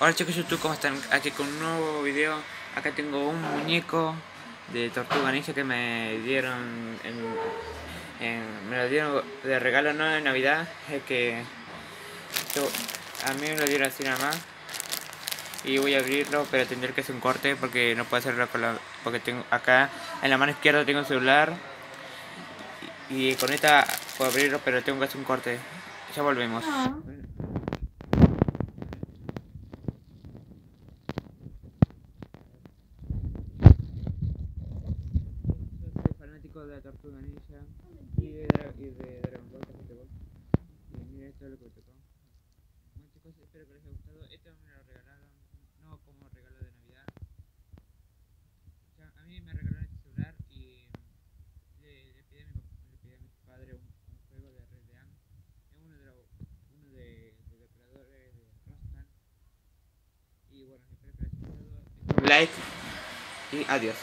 Hola chicos YouTube, ¿cómo están? Aquí con un nuevo video. Acá tengo un muñeco de Tortuga Ninja que me dieron en, me lo dieron de regalo no de Navidad. Es que a mí me lo dieron así nada más. Y voy a abrirlo, pero tendré que hacer un corte porque no puedo hacerlo con la porque tengo acá en la mano izquierda tengo un celular y con esta puedo abrirlo, pero tengo que hacer un corte. Ya volvemos. Ah. De la Tortuga Ninja y de, y de Dragon Ball. Y miren esto es lo que tocó. Bueno chicos, espero que les haya gustado. Esto me lo regalaron, no como regalo de Navidad. a mí me regalaron este celular y le, le, a mi, le pedí a mi padre un, juego de Red Dead. Es uno de los uno de, de los creadores de Rostan. Y bueno, espero que les haya gustado. Like y adiós.